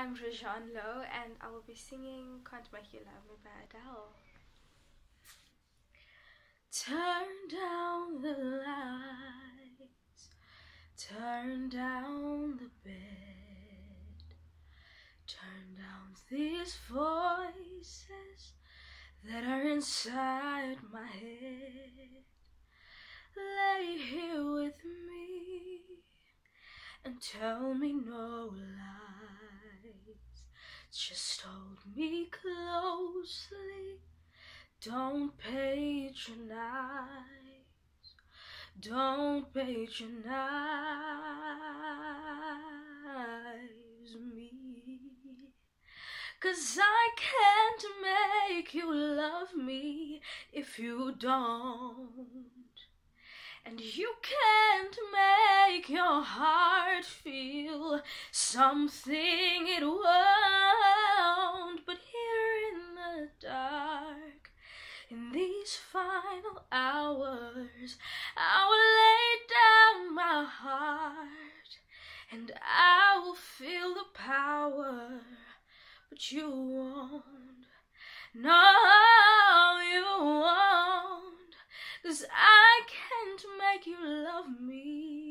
I'm Rejeanne Louw and I will be singing Can't Make You Love Me by Adele. Turn down the lights, turn down the bed, turn down these voices that are inside my head. Lay here with me and tell me no lies. Just hold me closely, don't patronize, don't patronize me. Cause I can't make you love me if you don't. And you can't make your heart feel something it won't. These final hours, I will lay down my heart and I will feel the power. But you won't. No, you won't. Cause I can't make you love me.